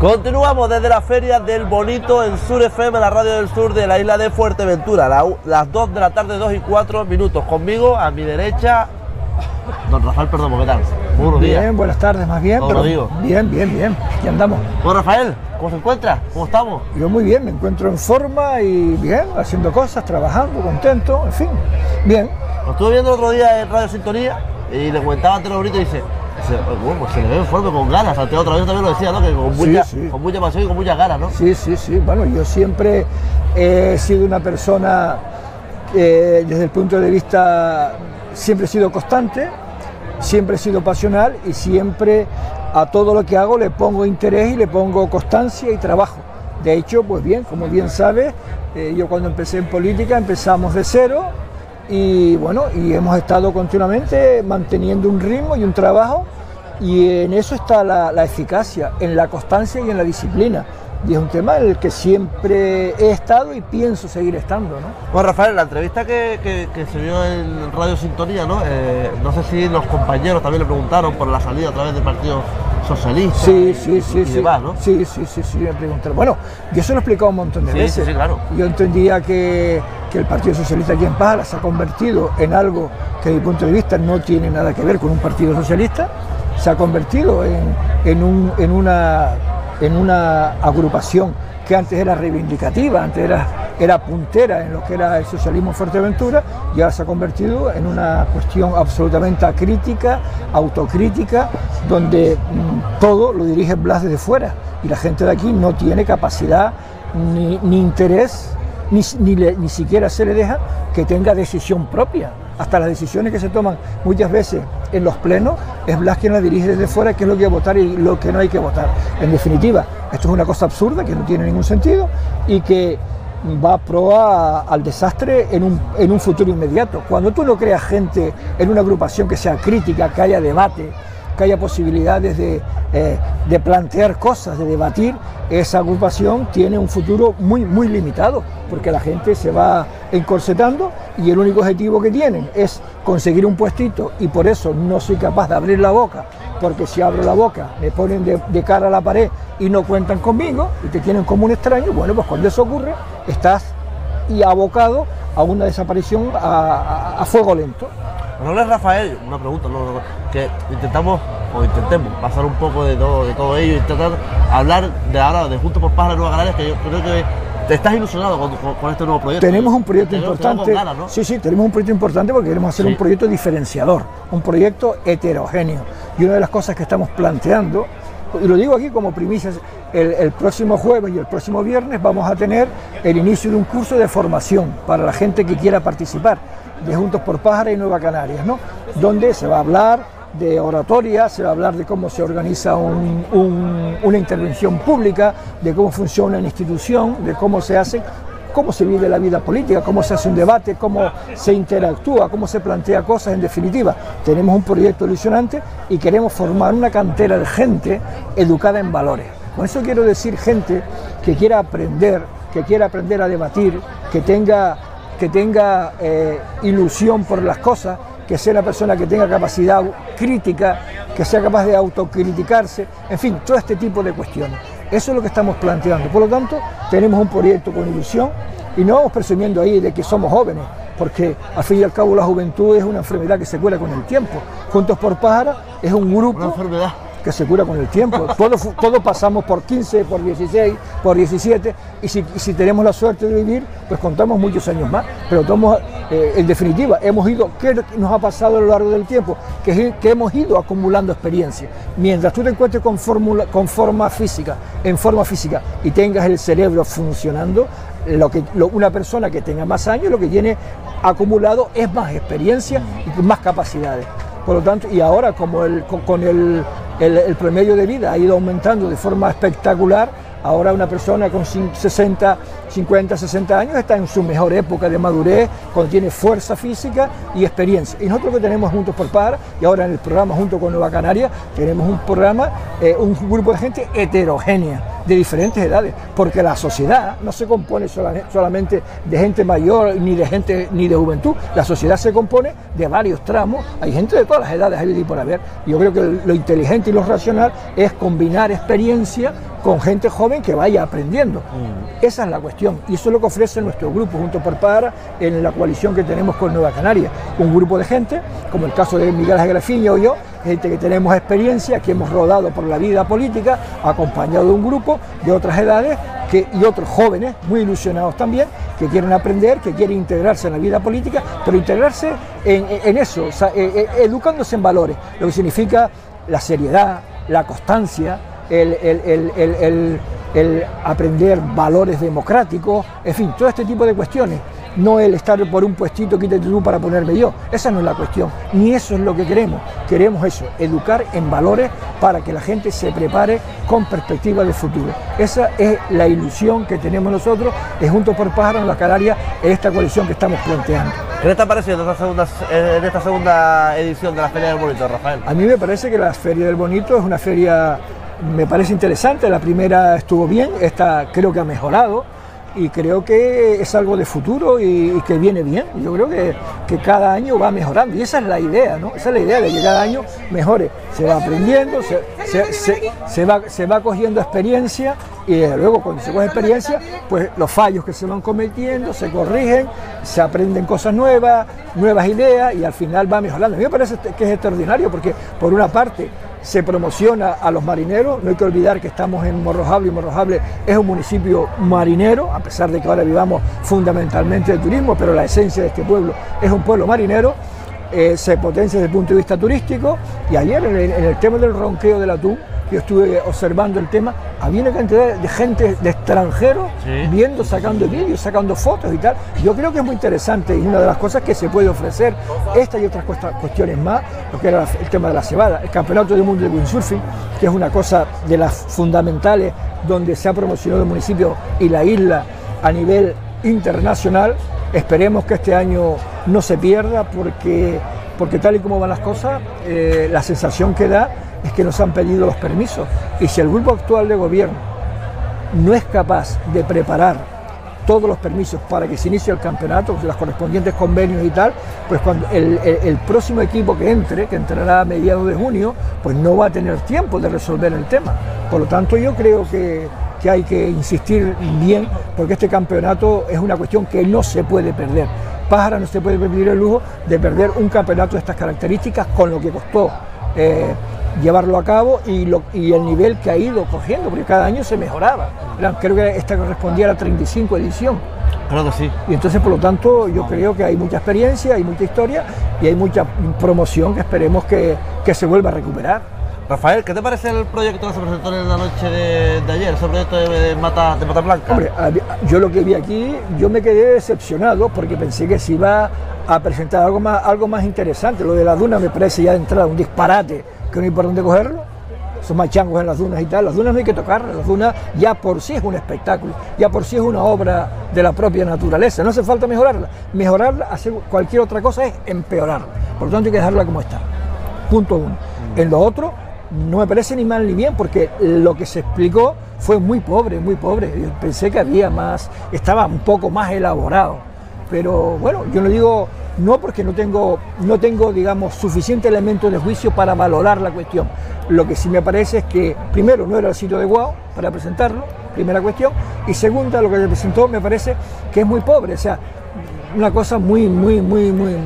Continuamos desde la feria del Bonito en Sur FM, la radio del sur de la isla de Fuerteventura. las 2 de la tarde, 2 y 4 minutos. Conmigo, a mi derecha, don Rafael Perdomo, ¿qué tal? Buenos días. Bien, buenas tardes, más bien. Pero bien, bien, bien. Aquí andamos. Bueno, Rafael, ¿cómo se encuentra? ¿Cómo estamos? Yo muy bien, me encuentro en forma y bien, haciendo cosas, trabajando, contento, en fin, bien. Lo estuve viendo el otro día en Radio Sintonía y le comentaba antes lo bonito y dice, se, pues se le ve con ganas. Ante otra vez también lo decía, ¿no? Que con mucha, con mucha pasión y con muchas ganas, ¿no? Sí, sí, sí. Bueno, yo siempre he sido una persona, eh, desde el punto de vista, siempre he sido constante, siempre he sido pasional y siempre a todo lo que hago le pongo interés y le pongo constancia y trabajo. De hecho, pues bien, como bien sabes, eh, yo cuando empecé en política empezamos de cero, y bueno, y hemos estado continuamente manteniendo un ritmo y un trabajo y en eso está la, eficacia, en la constancia y en la disciplina. Y es un tema en el que siempre he estado y pienso seguir estando. ¿no? Bueno, Rafael, la entrevista que, se vio en Radio Sintonía, ¿no? Eh, no sé si los compañeros también le preguntaron por la salida a través del Partido Socialista. Sí, sí, sí. sí. ¿no? Sí, sí, sí, sí, me preguntaron. Bueno, yo se lo he explicado un montón de veces. Sí, claro. Yo entendía que que el Partido Socialista aquí en Pájara se ha convertido en algo que desde mi punto de vista no tiene nada que ver con un Partido Socialista, se ha convertido en, una, en una agrupación que antes era reivindicativa, antes era, era puntera en lo que era el socialismo Fuerteventura, y ahora se ha convertido en una cuestión absolutamente acrítica, autocrítica, donde mm, todo lo dirige Blas desde fuera y la gente de aquí no tiene capacidad ni, ni interés ni, ni, siquiera se le deja que tenga decisión propia. Hasta las decisiones que se toman muchas veces en los plenos es Blas quien la dirige desde fuera, qué es lo que hay que votar y lo que no hay que votar. En definitiva, esto es una cosa absurda que no tiene ningún sentido y que va a proa al desastre en un, en un futuro inmediato. Cuando tú no creas gente en una agrupación que sea crítica, que haya debate, que haya posibilidades de, eh, de, plantear cosas, de debatir, esa agrupación tiene un futuro muy, muy limitado, porque la gente se va encorsetando y el único objetivo que tienen es conseguir un puestito y por eso no soy capaz de abrir la boca, porque si abro la boca me ponen de, cara a la pared y no cuentan conmigo y te tienen como un extraño, bueno, pues cuando eso ocurre estás y abocado a una desaparición a fuego lento. Es Rafael, una pregunta, que intentamos o intentemos pasar un poco de todo, de todo ello, intentar hablar de ahora de Juntos por de Nueva Canarias, que yo creo que te estás ilusionado con, este nuevo proyecto. Tenemos un proyecto importante. Sí, sí, tenemos un proyecto importante porque queremos hacer un proyecto diferenciador, un proyecto heterogéneo. Y una de las cosas que estamos planteando, y lo digo aquí como primicias, el, el, próximo jueves y el próximo viernes vamos a tener el inicio de un curso de formación para la gente que quiera participar de Juntos por Pájara y Nueva Canarias, ¿no? Donde se va a hablar de oratoria, se va a hablar de cómo se organiza una intervención pública, de cómo funciona una institución, de cómo se hace, cómo se vive la vida política, cómo se hace un debate, cómo se interactúa, cómo se plantea cosas en definitiva. Tenemos un proyecto ilusionante y queremos formar una cantera de gente educada en valores. Con eso quiero decir gente que quiera aprender, que quiera aprender a debatir, que tenga, que tenga eh, ilusión por las cosas que sea una persona que tenga capacidad crítica, que sea capaz de autocriticarse, en fin, todo este tipo de cuestiones. Eso es lo que estamos planteando. Por lo tanto, tenemos un proyecto con ilusión y no vamos presumiendo ahí de que somos jóvenes, porque al fin y al cabo la juventud es una enfermedad que se cura con el tiempo. Juntos por Pájara es un grupo... Una enfermedad que se cura con el tiempo. Todos, todos pasamos por 15, por 16, por 17, y si, si, tenemos la suerte de vivir, pues contamos muchos años más. Pero tomamos, eh, en definitiva, hemos ido, ¿qué nos ha pasado a lo largo del tiempo? Que, que hemos ido acumulando experiencia. Mientras tú te encuentres con, fórmula, con forma física, en forma física, y tengas el cerebro funcionando, lo que, una persona que tenga más años lo que tiene acumulado es más experiencia y más capacidades. Por lo tanto, y ahora como el, con el el, promedio de vida ha ido aumentando de forma espectacular. Ahora una persona con 60, 50, 60 años está en su mejor época de madurez, cuando tiene fuerza física y experiencia. Y nosotros que tenemos Juntos por Par, y ahora en el programa junto con Nueva Canaria, tenemos un programa, eh, un grupo de gente heterogénea de diferentes edades, porque la sociedad no se compone solamente de gente mayor ni de gente ni de juventud, la sociedad se compone de varios tramos, hay gente de todas las edades, hay por haber. Yo creo que lo inteligente y lo racional es combinar experiencia con gente joven que vaya aprendiendo. Mm. Esa es la cuestión. Y eso es lo que ofrece nuestro grupo junto por Para en la coalición que tenemos con Nueva Canaria. Un grupo de gente, como el caso de Miguel Ángel o yo, gente que tenemos experiencia, que hemos rodado por la vida política, acompañado de un grupo de otras edades y otros jóvenes muy ilusionados también, que quieren aprender, que quieren integrarse en la vida política, pero integrarse en, eso, eh, eh, educándose en valores, lo que significa la seriedad, la constancia, el, aprender valores democráticos, en fin, todo este tipo de cuestiones. No el estar por un puestito, quítate tú para ponerme yo. Esa no es la cuestión. Ni eso es lo que queremos. Queremos eso, educar en valores para que la gente se prepare con perspectiva de futuro. Esa es la ilusión que tenemos nosotros, es Juntos por Pájaros en la Canaria, en esta coalición que estamos planteando. ¿Qué te ha parecido esta segunda, en esta segunda edición de la Feria del Bonito, Rafael? A mí me parece que la Feria del Bonito es una feria me parece interesante, la primera estuvo bien, esta creo que ha mejorado y creo que es algo de futuro y, que viene bien. Yo creo que, que, cada año va mejorando y esa es la idea, ¿no? Esa es la idea de que cada año mejore. Se va aprendiendo, se, se, va, se va cogiendo experiencia y luego cuando se coge experiencia, pues los fallos que se van cometiendo se corrigen, se aprenden cosas nuevas, nuevas ideas y al final va mejorando. A mí me parece que es extraordinario porque por una parte se promociona a los marineros. No hay que olvidar que estamos en Morrojable y Morrojable es un municipio marinero, a pesar de que ahora vivamos fundamentalmente de turismo, pero la esencia de este pueblo es un pueblo marinero. Eh, se potencia desde el punto de vista turístico y ayer en el tema del ronqueo del atún, yo estuve observando el tema, había una cantidad de gente de extranjeros viendo, sacando vídeos, sacando fotos y tal. Yo creo que es muy interesante y una de las cosas que se puede ofrecer, esta y otras cuestiones más, lo que era el tema de la cebada, el Campeonato del Mundo de Windsurfing, que es una cosa de las fundamentales donde se ha promocionado el municipio y la isla a nivel internacional. Esperemos que este año no se pierda porque, porque tal y como van las cosas, eh, la sensación que da es que nos han pedido los permisos. Y si el grupo actual de gobierno no es capaz de preparar todos los permisos para que se inicie el campeonato, los correspondientes convenios y tal, pues cuando el, próximo equipo que entre, que entrará a mediados de junio, pues no va a tener tiempo de resolver el tema. Por lo tanto, yo creo que, que hay que insistir bien, porque este campeonato es una cuestión que no se puede perder. Pájara no se puede permitir el lujo de perder un campeonato de estas características con lo que costó. Eh, llevarlo a cabo y, lo, y el nivel que ha ido cogiendo, porque cada año se mejoraba. Creo que esta correspondía a la 35 edición. Claro que sí. Y entonces, por lo tanto, yo creo que hay mucha experiencia, hay mucha historia y hay mucha promoción que esperemos que, que se vuelva a recuperar. Rafael, ¿qué te parece el proyecto que se presentó en la noche de, ayer, ese proyecto de, Mata, de Mata Blanca? Hombre, yo lo que vi aquí, yo me quedé decepcionado porque pensé que se iba a presentar algo más, algo más interesante. Lo de la duna me parece ya de entrada un disparate que no hay por dónde cogerlo. Son machangos en las dunas y tal. Las dunas no hay que tocarlas. Las dunas ya por sí es un espectáculo, ya por sí es una obra de la propia naturaleza. No hace falta mejorarla. Mejorarla, hacer cualquier otra cosa es empeorarla. Por lo tanto hay que dejarla como está. Punto uno. Mm. En lo otro, no me parece ni mal ni bien, porque lo que se explicó fue muy pobre, muy pobre. Yo pensé que había más, estaba un poco más elaborado. Pero bueno, yo no digo no porque no tengo, no tengo, digamos, suficiente elemento de juicio para valorar la cuestión. Lo que sí me parece es que, primero, no era el sitio adecuado para presentarlo, primera cuestión, y segunda, lo que se presentó me parece que es muy pobre, o sea, una cosa muy, muy, muy, muy,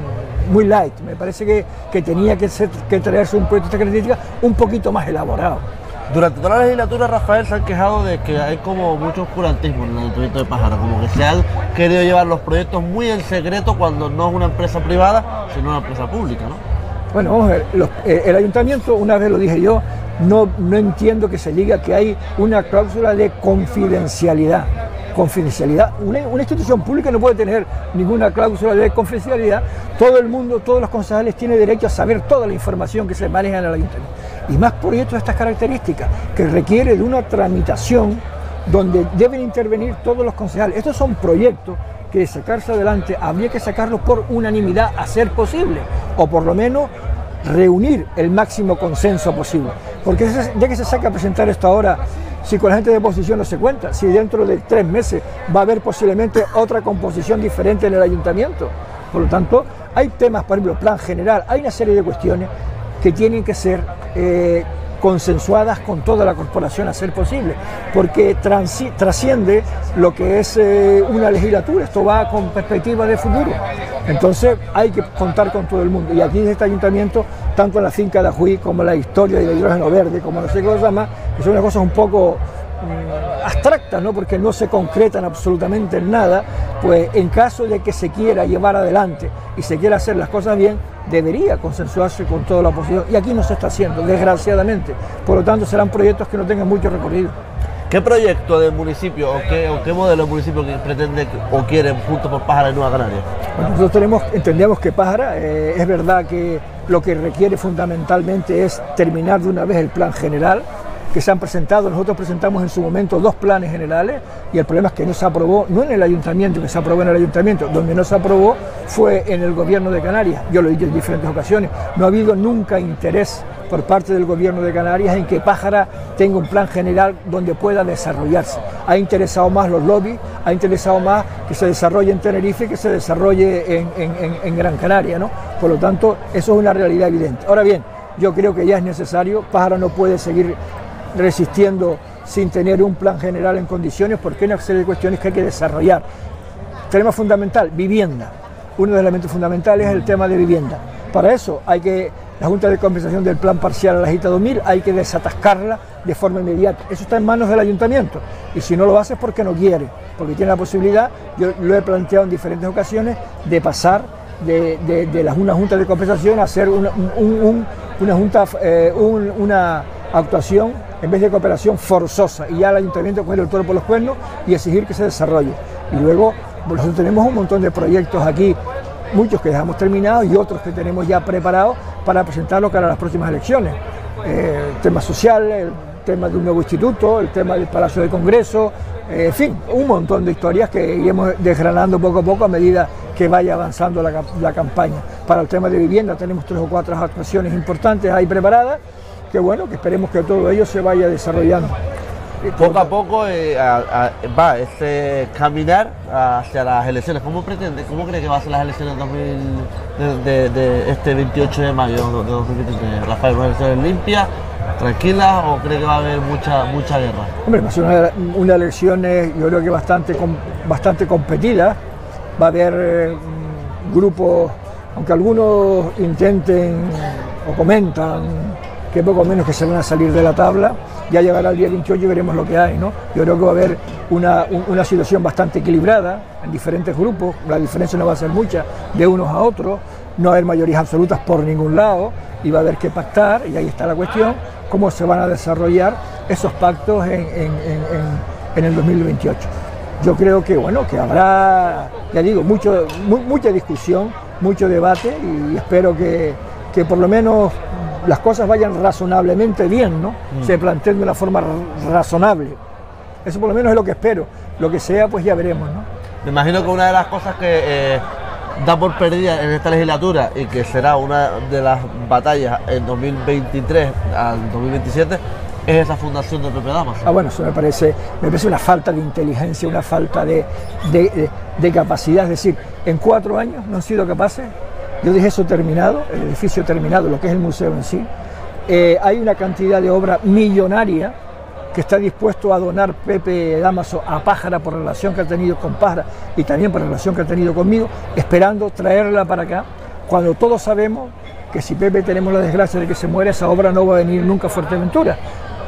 muy light. Me parece que, que tenía que, ser, que traerse un proyecto de esta característica un poquito más elaborado. Durante toda la legislatura, Rafael, se han quejado de que hay como mucho oscurantismo en el proyecto de Pájaro, como que se han querido llevar los proyectos muy en secreto cuando no es una empresa privada, sino una empresa pública, ¿no? Bueno, vamos a ver, eh, el ayuntamiento, una vez lo dije yo, no, no entiendo que se diga que hay una cláusula de confidencialidad confidencialidad. Una, institución pública no puede tener ninguna cláusula de confidencialidad. Todo el mundo, todos los concejales tienen derecho a saber toda la información que se maneja en el ayuntamiento. Y más proyectos de estas características, que requiere de una tramitación donde deben intervenir todos los concejales. Estos son proyectos que sacarse adelante habría que sacarlos por unanimidad a ser posible, o por lo menos reunir el máximo consenso posible. Porque ya que se saca a presentar esto ahora, si con la gente de oposición no se cuenta, si dentro de tres meses va a haber posiblemente otra composición diferente en el ayuntamiento. Por lo tanto, hay temas, por ejemplo, plan general, hay una serie de cuestiones que tienen que ser eh, consensuadas con toda la corporación a ser posible, porque trasciende lo que es eh, una legislatura, esto va con perspectiva de futuro. Entonces hay que contar con todo el mundo. Y aquí en este ayuntamiento, tanto la finca de Ajuí como la historia del hidrógeno verde, como no sé qué que son unas cosas un poco mm, abstractas, ¿no? porque no se concretan absolutamente en nada, pues en caso de que se quiera llevar adelante y se quiera hacer las cosas bien, debería consensuarse con toda la oposición y aquí no se está haciendo, desgraciadamente. Por lo tanto, serán proyectos que no tengan mucho recorrido. ¿Qué proyecto de municipio o qué, o qué modelo de municipio que pretende o quieren junto por Pájara y Nueva Canaria? Bueno, nosotros tenemos, entendemos que Pájara eh, es verdad que lo que requiere fundamentalmente es terminar de una vez el plan general, que se han presentado. Nosotros presentamos en su momento dos planes generales y el problema es que no se aprobó, no en el ayuntamiento, que se aprobó en el ayuntamiento, donde no se aprobó fue en el gobierno de Canarias. Yo lo he dicho en diferentes ocasiones. No ha habido nunca interés por parte del gobierno de Canarias en que Pájara tenga un plan general donde pueda desarrollarse. Ha interesado más los lobbies, ha interesado más que se desarrolle en Tenerife que se desarrolle en, en Gran Canaria. ¿no? Por lo tanto, eso es una realidad evidente. Ahora bien, yo creo que ya es necesario, Pájara no puede seguir resistiendo sin tener un plan general en condiciones, porque hay una serie de cuestiones que hay que desarrollar. Tema fundamental, vivienda. Uno de los elementos fundamentales es el tema de vivienda. Para eso hay que, la Junta de Compensación del Plan Parcial a la Gita 2000, hay que desatascarla de forma inmediata. Eso está en manos del ayuntamiento. Y si no lo hace es porque no quiere, porque tiene la posibilidad, yo lo he planteado en diferentes ocasiones, de pasar de, de, una Junta de Compensación a hacer una, una junta, eh, una actuación en vez de cooperación forzosa y ya el ayuntamiento coger el toro por los cuernos y exigir que se desarrolle. Y luego nosotros tenemos un montón de proyectos aquí, muchos que dejamos terminados y otros que tenemos ya preparados para presentarlos para las próximas elecciones. Eh, el tema social, el tema de un nuevo instituto, el tema del Palacio de Congreso, eh, en fin, un montón de historias que iremos desgranando poco a poco a medida que vaya avanzando la, la campaña. Para el tema de vivienda tenemos tres o cuatro actuaciones importantes ahí preparadas que bueno, que esperemos que todo ello se vaya desarrollando. Poco a poco eh, va este caminar hacia las elecciones. ¿Cómo pretende, cómo cree que va a ser las elecciones de, este 28 de mayo de 2023? Rafael, ¿una elecciones limpias, tranquilas o cree que va a haber mucha, mucha guerra? Hombre, va a ser una, una elección yo creo que bastante, bastante competida. Va a haber eh, grupos, aunque algunos intenten o comentan que poco menos que se van a salir de la tabla. Ya llegará el día 28 y veremos lo que hay. ¿no? Yo creo que va a haber una, una situación bastante equilibrada en diferentes grupos, la diferencia no va a ser mucha de unos a otros, no va a haber mayorías absolutas por ningún lado y va a haber que pactar, y ahí está la cuestión, cómo se van a desarrollar esos pactos en, en, en, el 2028. Yo creo que, bueno, que habrá, ya digo, mucho, mucha discusión, mucho debate y espero que, que por lo menos las cosas vayan razonablemente bien, ¿no? Mm. Se planteen de una forma razonable. Eso por lo menos es lo que espero. Lo que sea, pues ya veremos, ¿no? Me imagino que una de las cosas que eh, da por perdida en esta legislatura y que será una de las batallas en 2023 al 2027 es esa fundación de Pepe Damas. Ah, bueno, eso me parece, me parece una falta de inteligencia, una falta de, de, de capacidad. Es decir, en cuatro años no han sido capaces yo dije eso terminado, el edificio terminado, lo que es el museo en sí. Eh, hay una cantidad de obra millonaria que está dispuesto a donar Pepe Damaso a Pájara por relación que ha tenido con Pájara y también por relación que ha tenido conmigo, esperando traerla para acá, cuando todos sabemos que si Pepe tenemos la desgracia de que se muera, esa obra no va a venir nunca a Fuerteventura.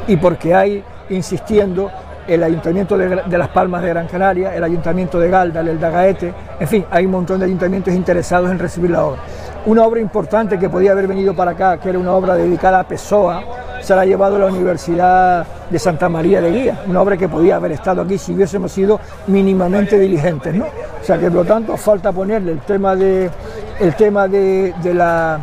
Y porque hay, insistiendo, el Ayuntamiento de, Las Palmas de Gran Canaria, el Ayuntamiento de Galdal, el Dagaete, en fin, hay un montón de ayuntamientos interesados en recibir la obra. Una obra importante que podía haber venido para acá, que era una obra dedicada a Pessoa, se la ha llevado la Universidad de Santa María de Guía, una obra que podía haber estado aquí si hubiésemos sido mínimamente diligentes, ¿no? O sea que por lo tanto falta ponerle el tema de, el tema de, la,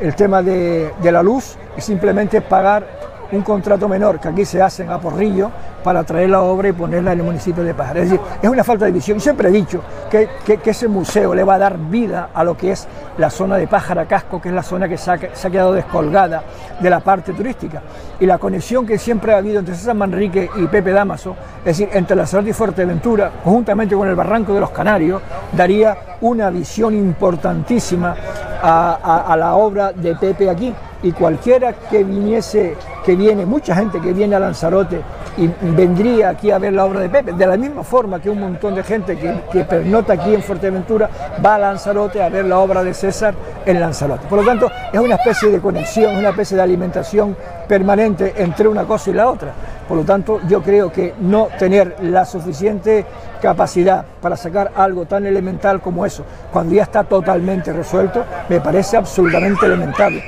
el tema de, de la luz y simplemente pagar un contrato menor que aquí se hacen a porrillo para traer la obra y ponerla en el municipio de Pájara. Es decir, es una falta de visión. Siempre he dicho que, ese museo le va a dar vida a lo que es la zona de Pájara Casco, que es la zona que se ha, quedado descolgada de la parte turística. Y la conexión que siempre ha habido entre César Manrique y Pepe Damaso, es decir, entre la Lanzarote y Fuerteventura, conjuntamente con el Barranco de los Canarios, daría una visión importantísima a, la obra de Pepe aquí y cualquiera que viniese, que viene, mucha gente que viene a Lanzarote y vendría aquí a ver la obra de Pepe, de la misma forma que un montón de gente que, que pernota aquí en Fuerteventura va a Lanzarote a ver la obra de César en Lanzarote. Por lo tanto, es una especie de conexión, una especie de alimentación permanente entre una cosa y la otra. Por lo tanto, yo creo que no tener la suficiente capacidad para sacar algo tan elemental como eso, cuando ya está totalmente resuelto, me parece absolutamente lamentable.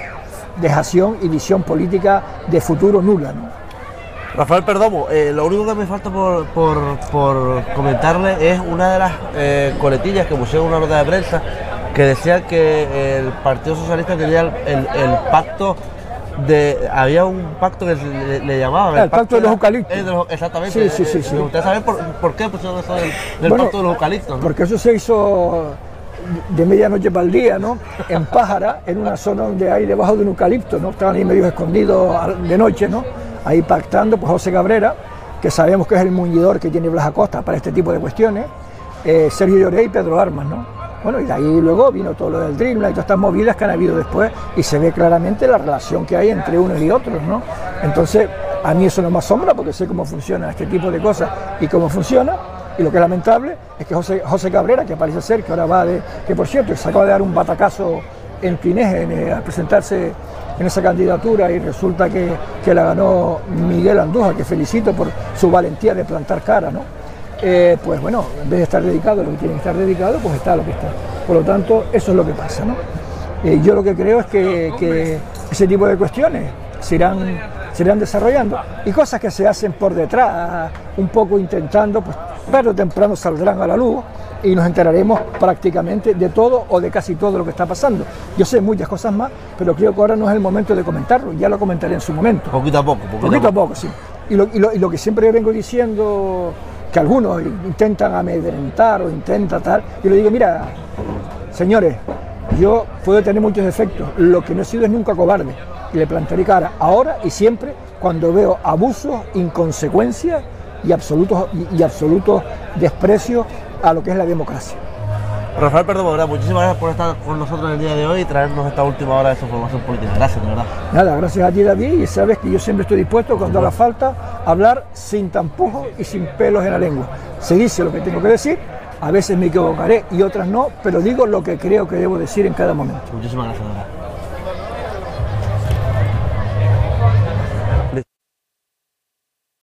Dejación y visión política de futuro nula. Rafael Perdomo, eh, lo único que me falta por, comentarle es una de las eh, coletillas que pusieron una nota de prensa que decía que el Partido Socialista tenía el pacto había un pacto que le, llamaban el, pacto, de los eucaliptos. exactamente. Sí, sí, sí, ¿Usted sabe por, qué pusieron eso del, pacto de los eucaliptos? Porque eso se hizo de medianoche para el día, ¿no? En Pájara, en una zona donde hay debajo de un eucalipto, ¿no? Estaban ahí medio escondidos de noche, ¿no? Ahí pactando, pues José Cabrera, que sabemos que es el muñidor que tiene Blas Acosta para este tipo de cuestiones, eh, Sergio Lloré y Pedro Armas, ¿no? Bueno, y de ahí luego vino todo lo del y todas estas movidas que han habido después y se ve claramente la relación que hay entre unos y otros, ¿no? Entonces, a mí eso no me asombra porque sé cómo funciona este tipo de cosas y cómo funciona. Y lo que es lamentable es que José, José Cabrera, que parece ser que ahora va de. que por cierto, se acaba de dar un batacazo en Tineje eh, al presentarse en esa candidatura y resulta que, que, la ganó Miguel Andújar, que felicito por su valentía de plantar cara, ¿no? Eh, pues bueno, en vez de estar dedicado a lo que tiene que estar dedicado, pues está a lo que está. Por lo tanto, eso es lo que pasa. ¿no? Eh, yo lo que creo es que, ese tipo de cuestiones se irán, se irán desarrollando y cosas que se hacen por detrás, un poco intentando, pues tarde o temprano saldrán a la luz y nos enteraremos prácticamente de todo o de casi todo lo que está pasando. Yo sé muchas cosas más, pero creo que ahora no es el momento de comentarlo, ya lo comentaré en su momento. Poquito a poco. Poquito, a poco, sí. Y lo, y lo que siempre vengo diciendo que algunos intentan amedrentar o intentan tal, y le digo, mira, señores, yo puedo tener muchos defectos, lo que no he sido es nunca cobarde, y le plantaré cara. Ahora y siempre cuando veo abusos, inconsecuencias y absolutos, y, absolutos desprecios a lo que es la democracia. Rafael Perdón, muchísimas gracias por estar con nosotros en el día de hoy y traernos esta última hora de su formación política. Gracias, de verdad. Nada, gracias a ti, David, y sabes que yo siempre estoy dispuesto, cuando haga falta, a hablar sin tampujos y sin pelos en la lengua. Se dice lo que tengo que decir, a veces me equivocaré y otras no, pero digo lo que creo que debo decir en cada momento. Muchísimas gracias, de verdad.